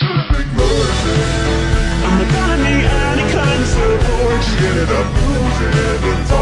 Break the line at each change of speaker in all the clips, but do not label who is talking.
I'm a need any kind of support.
She ended up losing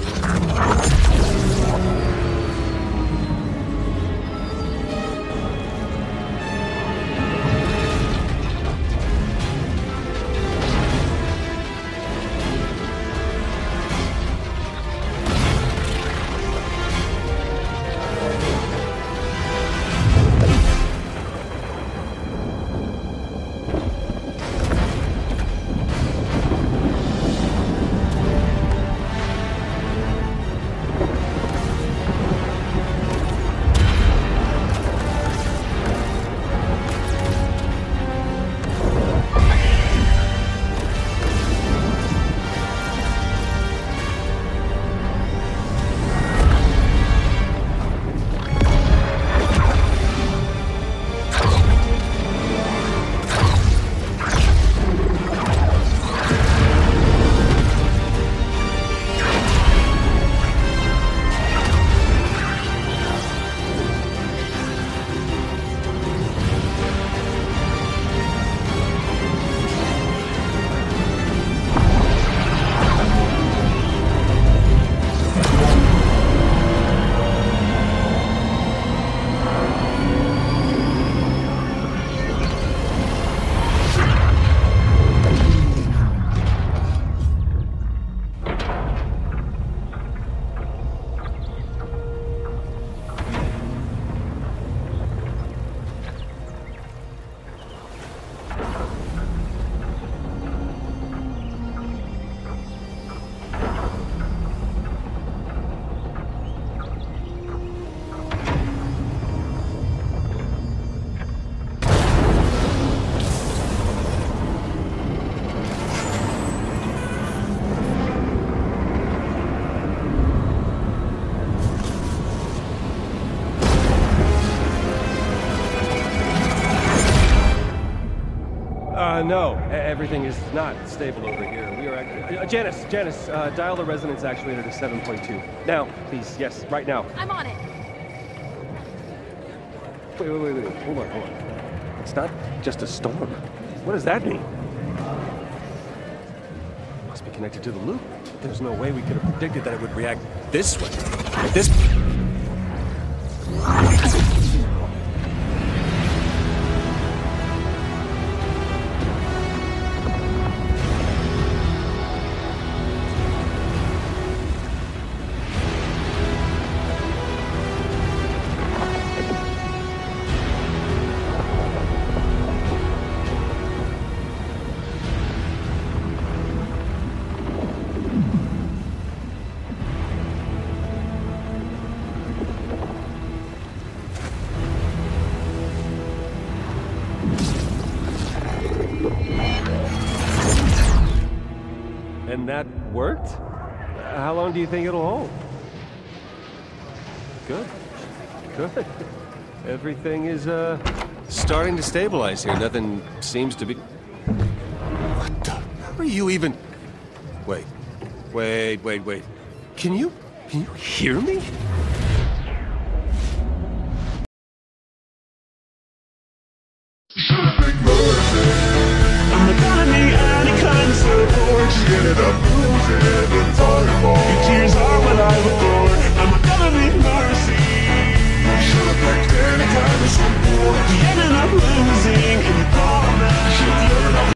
no, everything is not stable over here. We are actually. Uh, Janice, Janice, uh, dial the resonance actuator to 7.2. Now, please, yes, right now.
I'm on it.
Wait, wait, wait, wait. Hold on, hold on. It's not just a storm. What does that mean? It Must be connected to the loop. There's no way we could have predicted that it would react this way. This. And that worked? How long do you think it'll hold? Good. Good. Everything is, uh, starting to stabilize here. Nothing seems to be. What the? How are you even. Wait. Wait, wait, wait. Can you. Can you hear me?